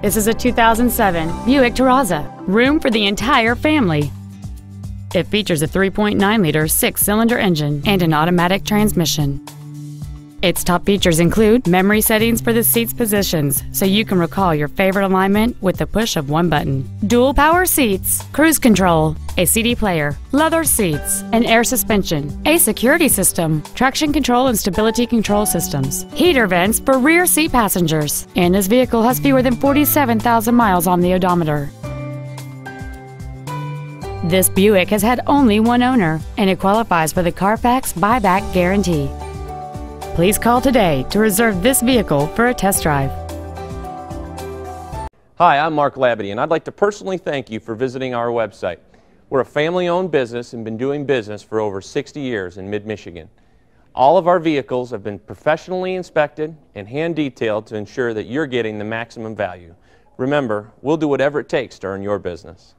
This is a 2007 Buick Terraza. Room for the entire family. It features a 3.9-liter six-cylinder engine and an automatic transmission. Its top features include memory settings for the seat's positions, so you can recall your favorite alignment with the push of one button. Dual power seats, cruise control, a CD player, leather seats, an air suspension, a security system, traction control and stability control systems, heater vents for rear seat passengers, and this vehicle has fewer than 47,000 miles on the odometer. This Buick has had only one owner, and it qualifies for the Carfax buyback guarantee. Please call today to reserve this vehicle for a test drive. Hi, I'm Mark Labadie, and I'd like to personally thank you for visiting our website. We're a family-owned business and been doing business for over 60 years in mid-Michigan. All of our vehicles have been professionally inspected and hand-detailed to ensure that you're getting the maximum value. Remember, we'll do whatever it takes to earn your business.